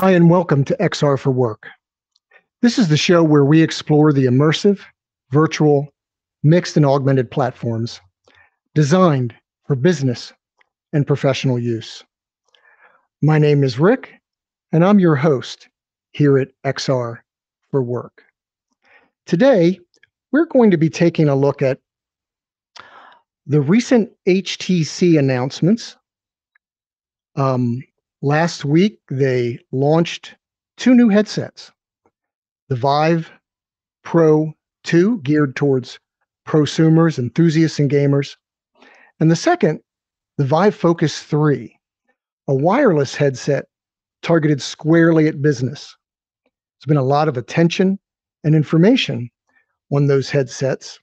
Hi, and welcome to XR for Work. This is the show where we explore the immersive, virtual, mixed, and augmented platforms designed for business and professional use. My name is Rick, and I'm your host here at XR for Work. Today, we're going to be taking a look at the recent HTC announcements. Um, last week, they launched two new headsets the Vive Pro 2, geared towards prosumers, enthusiasts, and gamers, and the second, the Vive Focus 3, a wireless headset targeted squarely at business. There's been a lot of attention and information on those headsets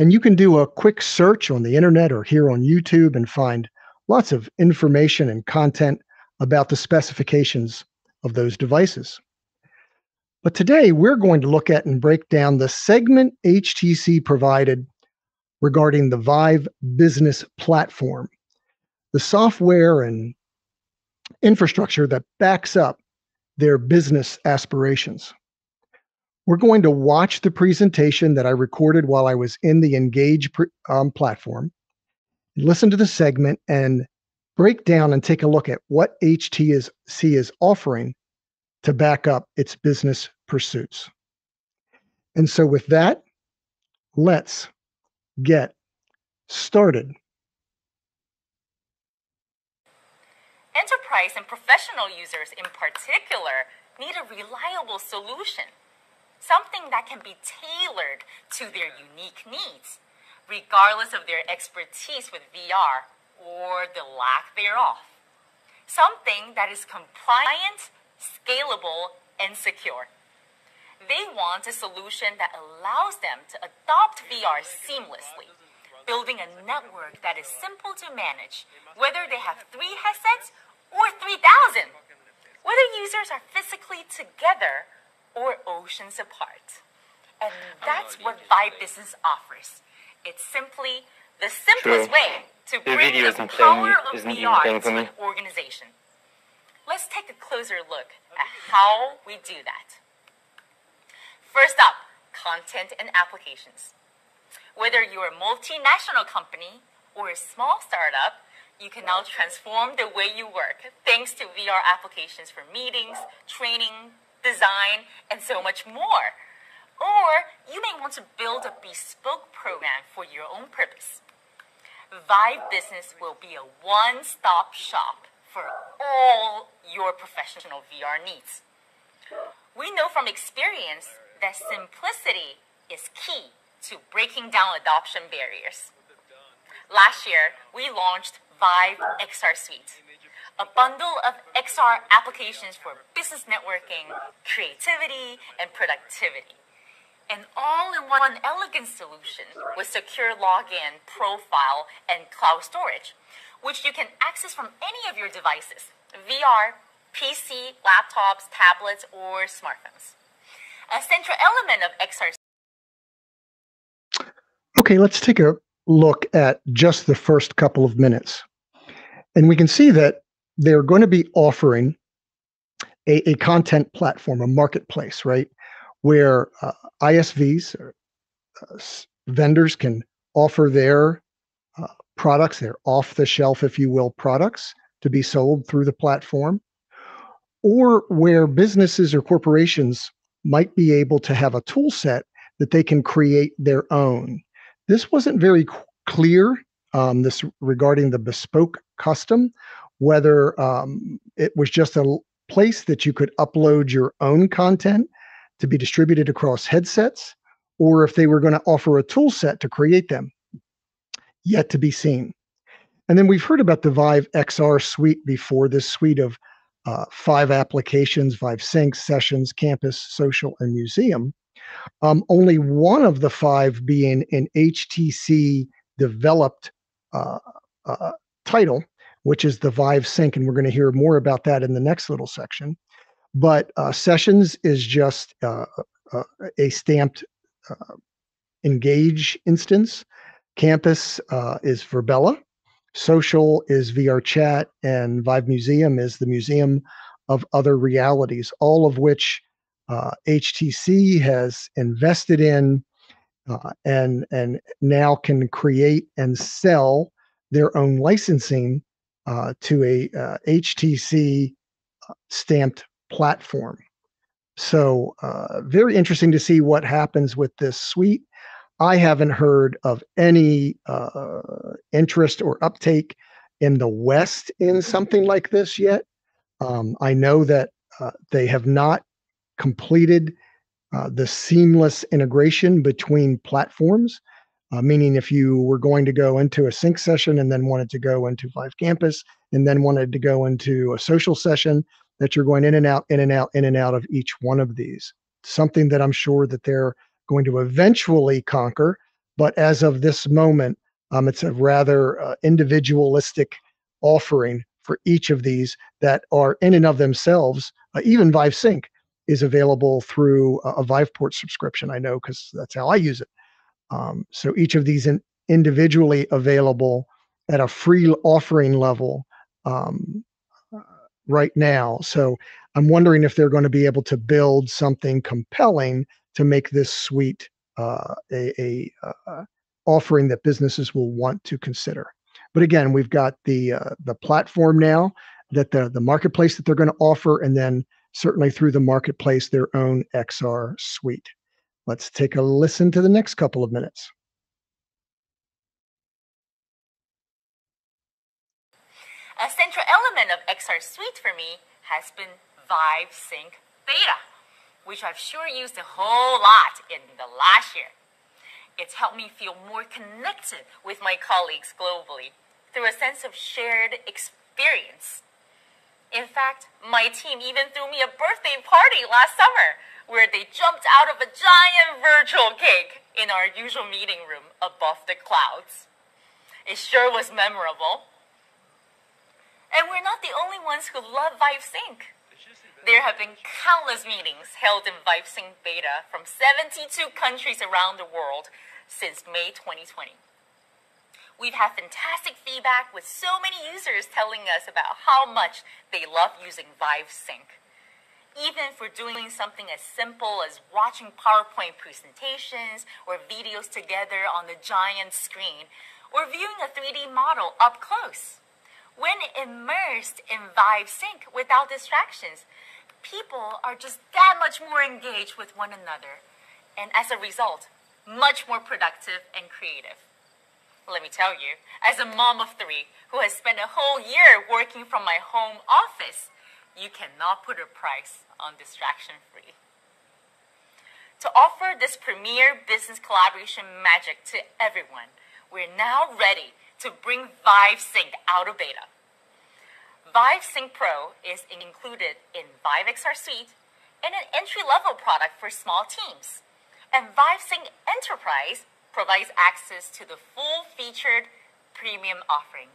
and you can do a quick search on the internet or here on YouTube and find lots of information and content about the specifications of those devices. But today we're going to look at and break down the segment HTC provided regarding the Vive business platform, the software and infrastructure that backs up their business aspirations. We're going to watch the presentation that I recorded while I was in the Engage um, platform, listen to the segment, and break down and take a look at what HTC is offering to back up its business pursuits. And so, with that, let's get started. Enterprise and professional users in particular need a reliable solution something that can be tailored to their unique needs, regardless of their expertise with VR or the lack thereof. Something that is compliant, scalable, and secure. They want a solution that allows them to adopt VR seamlessly, building a network that is simple to manage, whether they have three headsets or 3,000. Whether users are physically together or oceans apart. And that's what Vive Business offers. It's simply the simplest True. way to The bring video the power of VR to an organization. Let's take a closer look at how we do that. First up, content and applications. Whether you're a multinational company or a small startup, you can now transform the way you work thanks to VR applications for meetings, training, design, and so much more. Or you may want to build a bespoke program for your own purpose. Vive Business will be a one stop shop for all your professional VR needs. We know from experience that simplicity is key to breaking down adoption barriers. Last year, we launched Vive XR Suite, a bundle of XR applications for business networking, creativity, and productivity. An all in one elegant solution with secure login, profile, and cloud storage, which you can access from any of your devices VR, PC, laptops, tablets, or smartphones. A central element of XR Okay, let's take a look at just the first couple of minutes. And we can see that they're going to be offering a, a content platform, a marketplace, right? Where uh, ISVs or uh, vendors can offer their uh, products, their off the shelf, if you will, products to be sold through the platform, or where businesses or corporations might be able to have a tool set that they can create their own. This wasn't very clear, um, this regarding the bespoke custom, whether um, it was just a place that you could upload your own content to be distributed across headsets, or if they were going to offer a tool set to create them. Yet to be seen. And then we've heard about the Vive XR suite before, this suite of uh, five applications Vive Sync, Sessions, Campus, Social, and Museum. Um, only one of the five being an HTC developed uh, uh, title, which is the Vive Sync. And we're going to hear more about that in the next little section. But uh, Sessions is just uh, uh, a stamped uh, Engage instance. Campus uh, is Virbela. Social is VR Chat, and Vive Museum is the museum of other realities, all of which uh, HTC has invested in uh, and and now can create and sell their own licensing uh, to a HTC uh, stamped platform. So uh, very interesting to see what happens with this suite. I haven't heard of any uh, interest or uptake in the West in something like this yet. Um, I know that uh, they have not completed uh, the seamless integration between platforms, uh, meaning if you were going to go into a sync session and then wanted to go into Vive Campus and then wanted to go into a social session, that you're going in and out, in and out, in and out of each one of these. Something that I'm sure that they're going to eventually conquer. But as of this moment, um, it's a rather uh, individualistic offering for each of these that are in and of themselves. Uh, even Vive Sync is available through a, a Viveport subscription. I know because that's how I use it. Um, so each of these in, individually available at a free offering level um, right now. So I'm wondering if they're going to be able to build something compelling to make this suite uh, a, a uh, offering that businesses will want to consider. But again, we've got the uh, the platform now that the the marketplace that they're going to offer, and then certainly through the marketplace their own XR suite. Let's take a listen to the next couple of minutes. A central element of XR Suite for me has been Vive Sync Beta, which I've sure used a whole lot in the last year. It's helped me feel more connected with my colleagues globally through a sense of shared experience. In fact, my team even threw me a birthday party last summer where they jumped out of a giant virtual cake in our usual meeting room above the clouds. It sure was memorable. And we're not the only ones who love ViveSync. There have been countless meetings held in ViveSync beta from 72 countries around the world since May 2020. We've had fantastic feedback with so many users telling us about how much they love using Vive Sync. Even for doing something as simple as watching PowerPoint presentations or videos together on the giant screen, or viewing a 3D model up close. When immersed in Vive Sync without distractions, people are just that much more engaged with one another, and as a result, much more productive and creative. Let me tell you, as a mom of three who has spent a whole year working from my home office, you cannot put a price on distraction free. To offer this premier business collaboration magic to everyone, we're now ready to bring Vive Sync out of beta. Vive Sync Pro is included in Vive XR Suite and an entry level product for small teams. And Vive Sync Enterprise provides access to the full featured premium offering.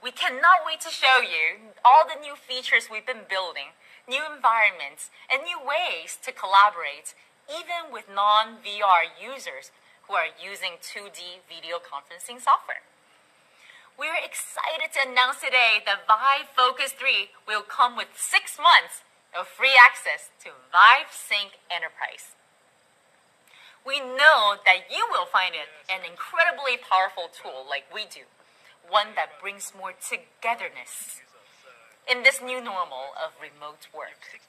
We cannot wait to show you all the new features we've been building, new environments, and new ways to collaborate, even with non VR users who are using 2D video conferencing software. We're excited to announce today that Vive Focus 3 will come with six months of free access to Vive Sync Enterprise. We know that you will find it an incredibly powerful tool like we do, one that brings more togetherness in this new normal of remote work.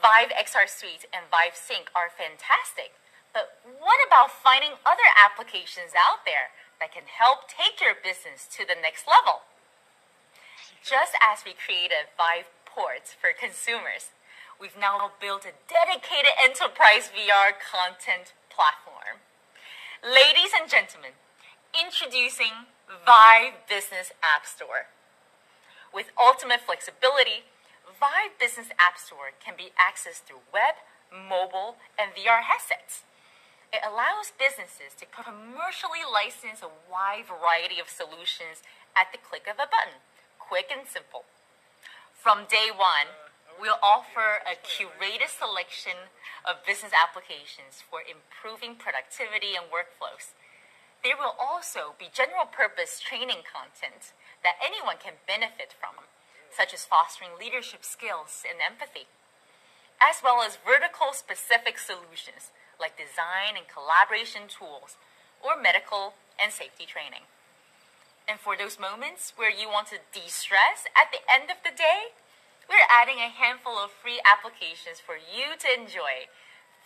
Vive XR Suite and Vive Sync are fantastic, but what about finding other applications out there that can help take your business to the next level? Just as we created Vive Ports for consumers, we've now built a dedicated enterprise VR content platform. Ladies and gentlemen, introducing Vive Business App Store. With ultimate flexibility, Vive Business App Store can be accessed through web, mobile, and VR headsets. It allows businesses to commercially license a wide variety of solutions at the click of a button, quick and simple. From day one, we'll offer a curated selection of business applications for improving productivity and workflows. There will also be general purpose training content that anyone can benefit from such as fostering leadership skills and empathy, as well as vertical specific solutions like design and collaboration tools or medical and safety training. And for those moments where you want to de stress at the end of the day, we're adding a handful of free applications for you to enjoy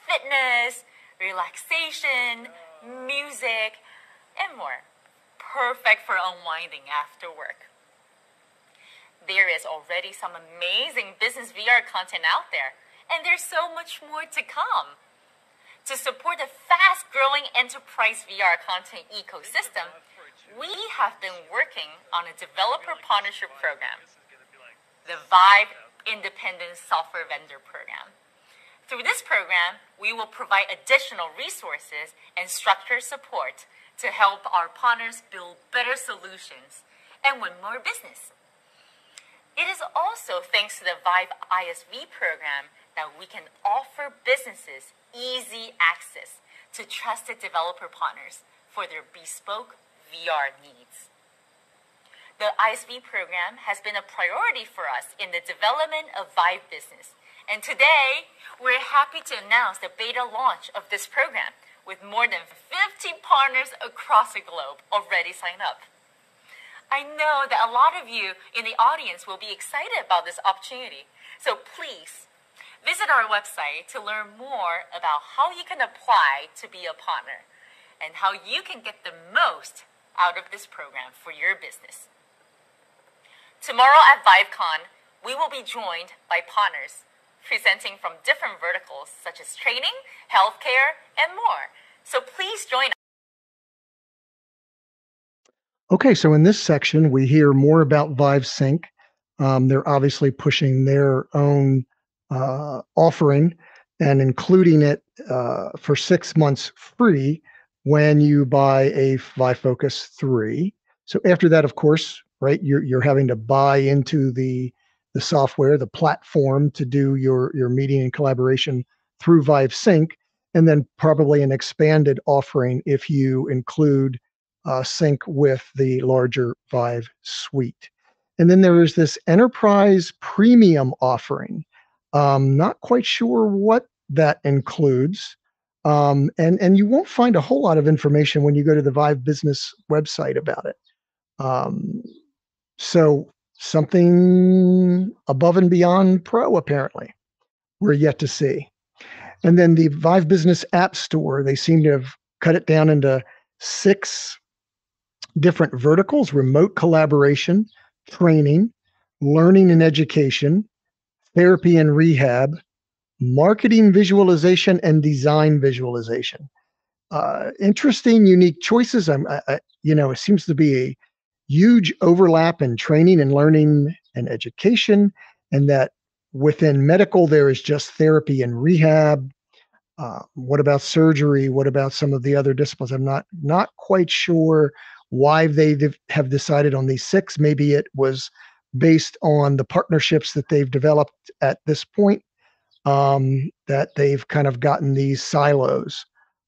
fitness, relaxation, music, and more. Perfect for unwinding after work. There is already some amazing business VR content out there, and there's so much more to come. To support the fast growing enterprise VR content ecosystem, we have been working on a developer partnership program, the Vive Independent Software Vendor Program. Through this program, we will provide additional resources and structured support to help our partners build better solutions and win more business. It is also thanks to the Vive ISV program that we can offer businesses easy access to trusted developer partners for their bespoke VR needs. The ISV program has been a priority for us in the development of Vive Business. And today, we're happy to announce the beta launch of this program with more than 50 partners across the globe already signed up. I know that a lot of you in the audience will be excited about this opportunity. So please visit our website to learn more about how you can apply to be a partner and how you can get the most out of this program for your business. Tomorrow at ViveCon, we will be joined by partners presenting from different verticals such as training, healthcare, and more. So please join us. Okay, so in this section, we hear more about Vive Sync. Um, they're obviously pushing their own uh, offering and including it uh, for six months free when you buy a Focus 3. So after that, of course, right, you're, you're having to buy into the, the software, the platform to do your, your meeting and collaboration through Vive Sync, and then probably an expanded offering if you include uh, Sync with the larger Vive suite. And then there is this enterprise premium offering. Um, not quite sure what that includes. Um, and and you won't find a whole lot of information when you go to the Vive Business website about it. Um, so something above and beyond Pro, apparently, we're yet to see. And then the Vive Business App Store, they seem to have cut it down into six different verticals: remote collaboration, training, learning and education, therapy and rehab, marketing visualization and design visualization. Uh, interesting, unique choices. I'm, I, I, you know, it seems to be a huge overlap in training and learning and education, and that within medical there is just therapy and rehab. Uh, what about surgery? What about some of the other disciplines? I'm not not quite sure why they have decided on these six. Maybe it was based on the partnerships that they've developed at this point um, that they've kind of gotten these silos.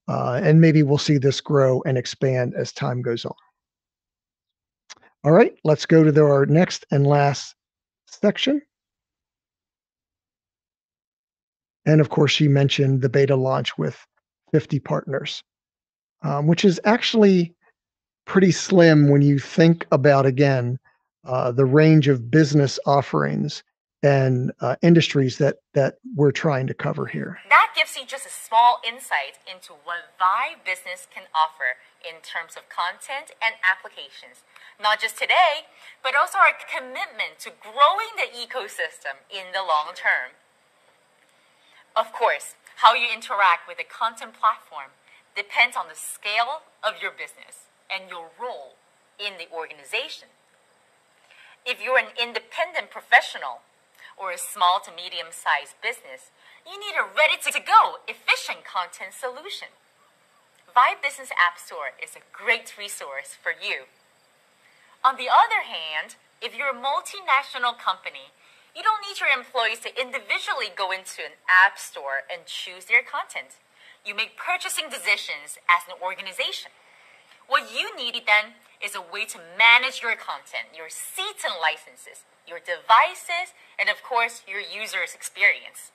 Uh, and maybe we'll see this grow and expand as time goes on. All right, let's go to the, our next and last section. And of course, she mentioned the beta launch with 50 partners, um, which is actually pretty slim when you think about, again, uh, the range of business offerings and uh, industries that that we're trying to cover here. That gives you just a small insight into what Vive Business can offer in terms of content and applications. Not just today, but also our commitment to growing the ecosystem in the long term. Of course, how you interact with the content platform depends on the scale of your business and your role in the organization. If you're an independent professional or a small to medium sized business, you need a ready to go, efficient content solution. Vive Business App Store is a great resource for you. On the other hand, if you're a multinational company, you don't need your employees to individually go into an app store and choose their content. You make purchasing decisions as an organization. What you need then is a way to manage your content, your seats and licenses, your devices, and of course, your user's experience.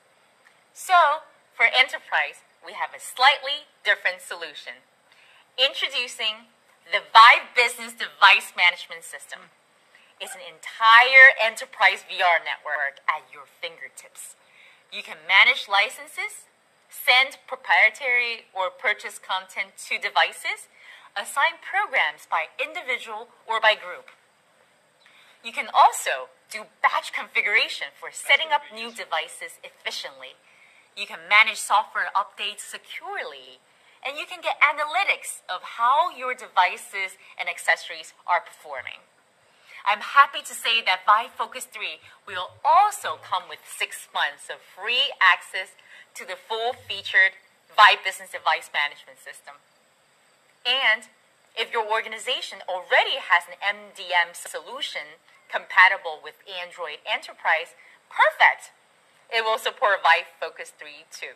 So, for enterprise, we have a slightly different solution. Introducing the Vive Business Device Management System. It's an entire enterprise VR network at your fingertips. You can manage licenses, send proprietary or purchase content to devices, assign programs by individual or by group. You can also do batch configuration for setting up new devices efficiently. You can manage software updates securely. And you can get analytics of how your devices and accessories are performing. I'm happy to say that Vive Focus 3 will also come with six months of free access to the full featured Vive Business Device Management System. And if your organization already has an MDM solution compatible with Android Enterprise, perfect! It will support Vive Focus 3 too.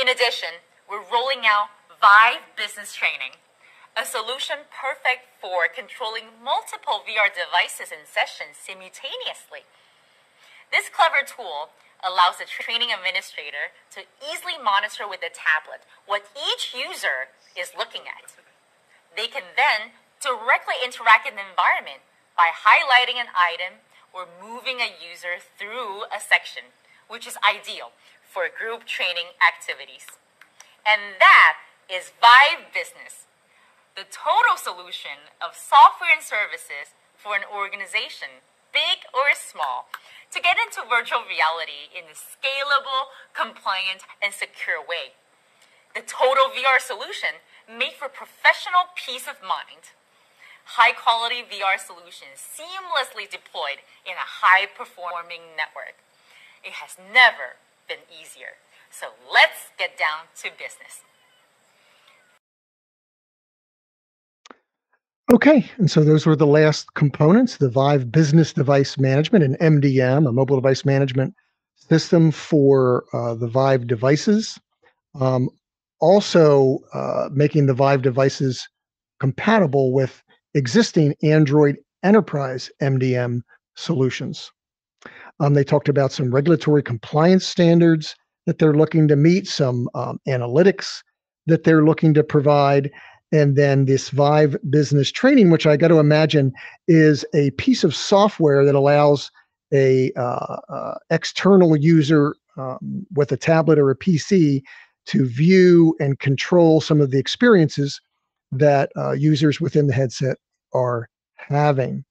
In addition, we're rolling out Vive Business Training, a solution perfect for controlling multiple VR devices in sessions simultaneously. This clever tool allows the training administrator to easily monitor with a tablet what each user is looking at. They can then directly interact in the environment by highlighting an item or moving a user through a section, which is ideal for group training activities. And that is Vive Business, the total solution of software and services for an organization, big or small, to get into virtual reality in a scalable, compliant, and secure way. The total VR solution made for professional peace of mind. High quality VR solutions seamlessly deployed in a high performing network. It has never been easier. So let's get down to business. Okay, and so those were the last components, the Vive Business Device Management and MDM, a mobile device management system for uh, the Vive devices. Um, also uh, making the Vive devices compatible with existing Android Enterprise MDM solutions. Um, they talked about some regulatory compliance standards that they're looking to meet, some um, analytics that they're looking to provide, and then this Vive business training, which I got to imagine is a piece of software that allows a uh, uh, external user um, with a tablet or a PC to view and control some of the experiences that uh, users within the headset are having.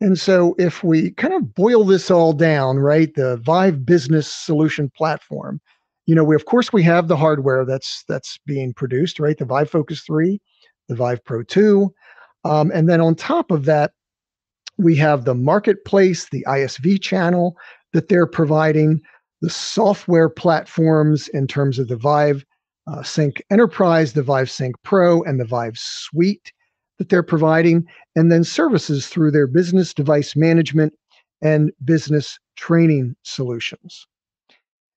And so, if we kind of boil this all down, right, the Vive Business Solution Platform, you know, we of course we have the hardware that's that's being produced, right? The Vive Focus 3, the Vive Pro 2. Um, and then on top of that, we have the marketplace, the ISV channel that they're providing, the software platforms in terms of the Vive uh, Sync Enterprise, the Vive Sync Pro, and the Vive Suite that they're providing, and then services through their business device management and business training solutions.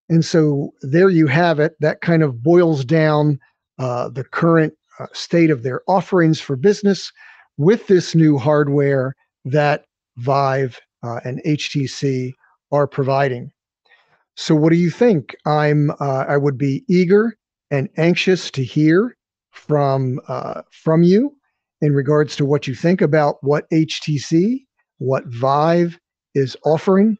And so there you have it. That kind of boils down uh, the current uh, state of their offerings for business with this new hardware that Vive uh, and HTC are providing. So, what do you think? I'm uh, I would be eager and anxious to hear from uh, from you in regards to what you think about what HTC, what Vive is offering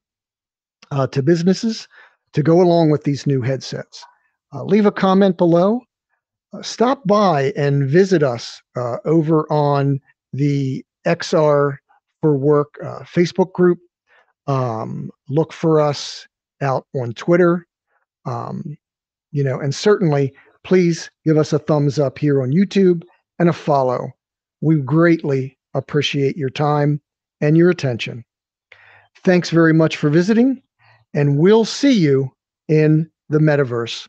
uh, to businesses to go along with these new headsets. Uh, leave a comment below. Uh, stop by and visit us uh, over on the XR for Work Facebook group. Um, look for us out on Twitter. Um, you know, and certainly please give us a thumbs up here on YouTube and a follow. We greatly appreciate your time and your attention. Thanks very much for visiting and we'll see you in the metaverse.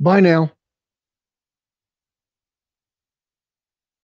Bye now.